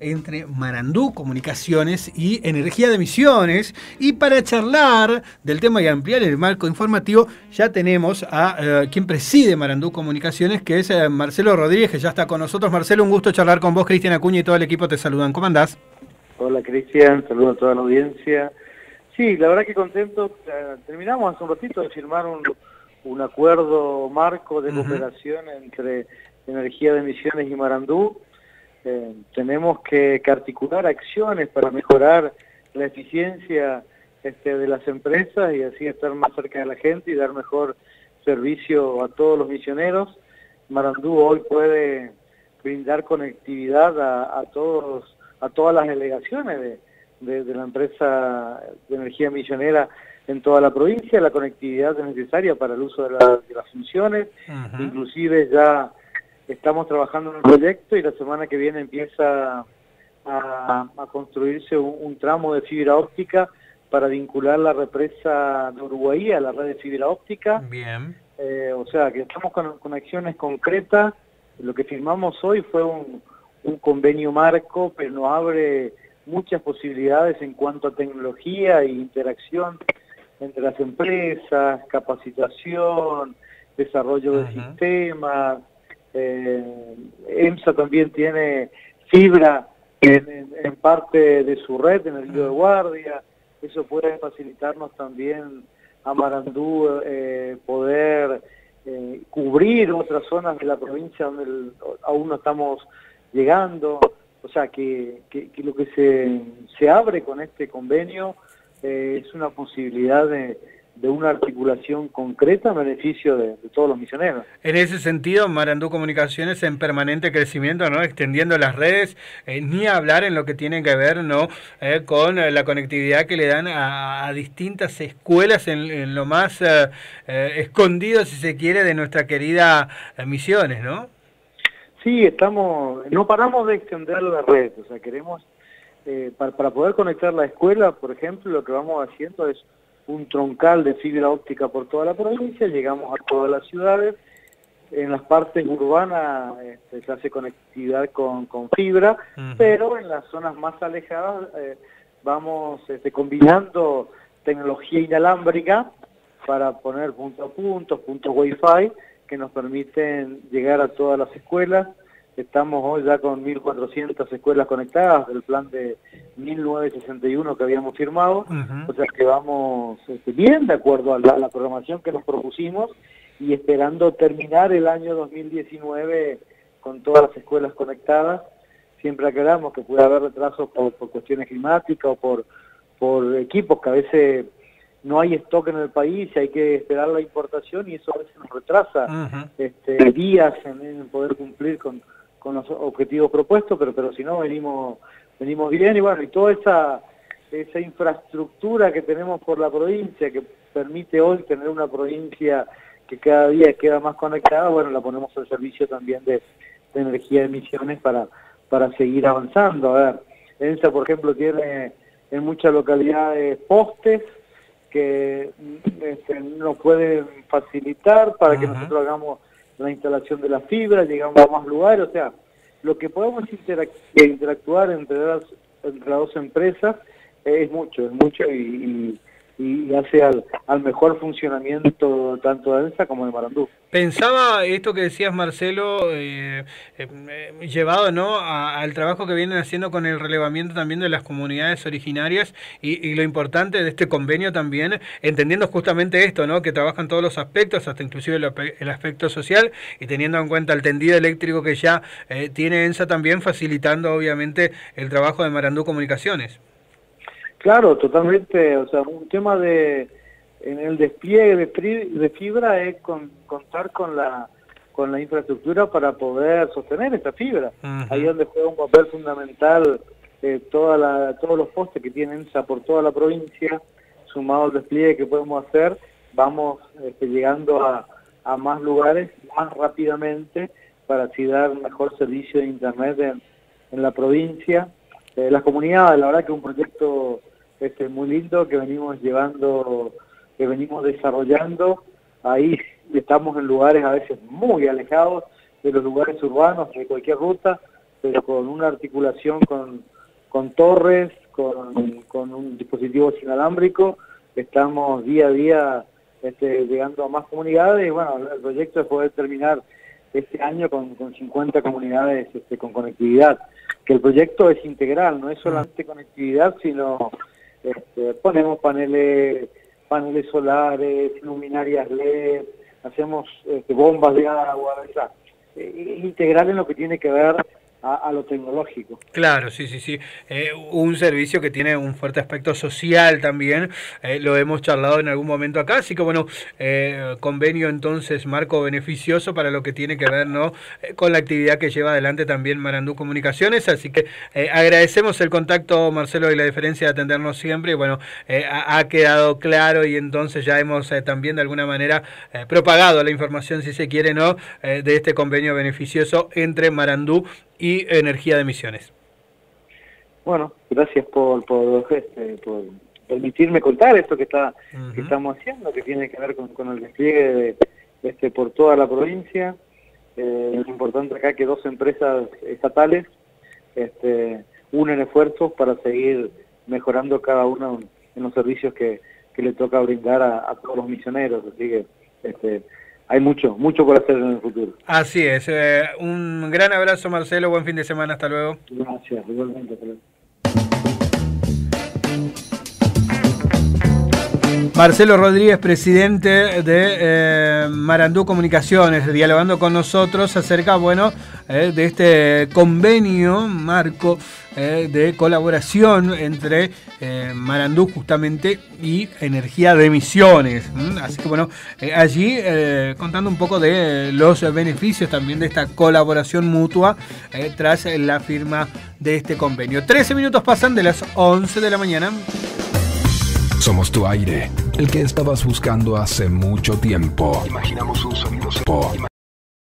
entre Marandú Comunicaciones y Energía de Misiones. Y para charlar del tema y ampliar el marco informativo, ya tenemos a eh, quien preside Marandú Comunicaciones, que es eh, Marcelo Rodríguez, que ya está con nosotros. Marcelo, un gusto charlar con vos, Cristian Acuña y todo el equipo te saludan. ¿Cómo andás? Hola, Cristian, saludo a toda la audiencia. Sí, la verdad que contento. Terminamos hace un ratito de firmar un, un acuerdo marco de cooperación entre Energía de Misiones y Marandú eh, tenemos que, articular acciones para mejorar la eficiencia este, de las empresas y así estar más cerca de la gente y dar mejor servicio a todos los misioneros. Marandú hoy puede brindar conectividad a, todos a todas las delegaciones de, la empresa de energía misionera en toda la provincia, la conectividad es necesaria para el uso de, las funciones, inclusive ya estamos trabajando en un proyecto y la semana que viene empieza a, construirse un, tramo de fibra óptica para vincular la represa de Uruguay a la red de fibra óptica. Bien. Eh, o sea, que estamos con, acciones concretas. Lo que firmamos hoy fue un, convenio marco, pero nos abre muchas posibilidades en cuanto a tecnología e interacción entre las empresas, capacitación, desarrollo de sistemas, eh, EMSA también tiene fibra en, parte de su red, en el río de guardia. Eso puede facilitarnos también a Marandú eh, poder eh, cubrir otras zonas de la provincia donde aún no estamos llegando. O sea, que, lo que se, se, abre con este convenio es una posibilidad de, de una articulación concreta en beneficio de, todos los misioneros. En ese sentido, Marandú Comunicaciones en permanente crecimiento, ¿no? extendiendo las redes, eh, ni hablar en lo que tiene que ver ¿no? Eh, con la conectividad que le dan a, distintas escuelas en, lo más eh, escondido, si se quiere, de nuestra querida Misiones, ¿no? Sí, estamos, no paramos de extender la red, o sea, queremos, para, para poder conectar la escuela, por ejemplo, lo que vamos haciendo es un troncal de fibra óptica por toda la provincia, llegamos a todas las ciudades, en las partes urbanas este, se hace conectividad con, fibra, pero en las zonas más alejadas eh, vamos este, combinando tecnología inalámbrica para poner punto a punto, puntos Wi-Fi, que nos permiten llegar a todas las escuelas, Estamos hoy ya con 1.400 escuelas conectadas del plan de 1961 que habíamos firmado, o sea que vamos este, bien de acuerdo a la, programación que nos propusimos y esperando terminar el año 2019 con todas las escuelas conectadas. Siempre aclaramos que puede haber retrasos por, cuestiones climáticas o por, por equipos que a veces no hay stock en el país y hay que esperar la importación y eso a veces nos retrasa este, días en poder cumplir con, con los objetivos propuestos, pero pero si no venimos venimos bien y bueno, y toda esa esa infraestructura que tenemos por la provincia que permite hoy tener una provincia que cada día queda más conectada, bueno, la ponemos al servicio también de, energía de emisiones para para seguir avanzando. A ver, ENSA, por ejemplo, tiene en muchas localidades postes que este, nos pueden facilitar para que nosotros hagamos la instalación de la fibra, llegamos a más lugares, o sea, lo que podemos interactuar entre las, entre las dos empresas es mucho, es mucho y, y hace al, mejor funcionamiento tanto de ENSA como de Marandú. Pensaba esto que decías Marcelo, eh, eh, llevado ¿no? al trabajo que vienen haciendo con el relevamiento también de las comunidades originarias y, lo importante de este convenio también, entendiendo justamente esto, ¿no? que trabajan todos los aspectos, hasta inclusive el, aspecto social, y teniendo en cuenta el tendido eléctrico que ya eh, tiene ENSA también, facilitando obviamente el trabajo de Marandú Comunicaciones. Claro, totalmente. O sea, un tema de en el despliegue de, fibra es contar con la con la infraestructura para poder sostener esta fibra. Ahí es donde juega un papel fundamental eh, toda la, todos los postes que tienen por toda la provincia, sumado al despliegue que podemos hacer, vamos este, llegando a, a, más lugares más rápidamente para así dar mejor servicio de Internet en, en la provincia. Eh, las comunidades, la verdad que un proyecto este, muy lindo que venimos llevando, que venimos desarrollando. Ahí estamos en lugares a veces muy alejados de los lugares urbanos, de cualquier ruta, pero con una articulación con, con torres, con, con un dispositivo inalámbrico, estamos día a día este, llegando a más comunidades y bueno, el proyecto es poder terminar este año con, con 50 comunidades este, con conectividad, que el proyecto es integral, no es solamente conectividad, sino este, ponemos paneles, paneles solares, luminarias LED, hacemos este, bombas de agua, o eh, integral en lo que tiene que ver a, lo tecnológico. Claro, sí, sí, sí. Eh, un servicio que tiene un fuerte aspecto social también, eh, lo hemos charlado en algún momento acá, así que bueno, eh, convenio entonces, marco beneficioso para lo que tiene que ver ¿no? con la actividad que lleva adelante también Marandú Comunicaciones, así que agradecemos el contacto, Marcelo, y la diferencia de atendernos siempre, y bueno, ha, ha, quedado claro y entonces ya hemos también de alguna manera propagado la información, si se quiere, ¿no? de este convenio beneficioso entre Marandú y energía de emisiones. Bueno, gracias por, por, este, por permitirme contar esto que está que estamos haciendo, que tiene que ver con, el despliegue de, este, por toda la provincia. Eh, es importante acá que dos empresas estatales este, unen esfuerzos para seguir mejorando cada uno en los servicios que, que le toca brindar a, a todos los misioneros. Así que este, hay mucho, mucho por hacer en el futuro. Así es. Eh, un gran abrazo, Marcelo. Buen fin de semana. Hasta luego. Gracias. Igualmente. Marcelo Rodríguez, presidente de eh, Marandú Comunicaciones, dialogando con nosotros acerca, bueno, eh, de este convenio marco eh, de colaboración entre Marandú justamente y Energía de Emisiones. Así que bueno, allí contando un poco de los beneficios también de esta colaboración mutua tras la firma de este convenio. 13 minutos pasan de las 11 de la mañana. Somos tu aire, el que estabas buscando hace mucho tiempo. Imaginamos un sonido.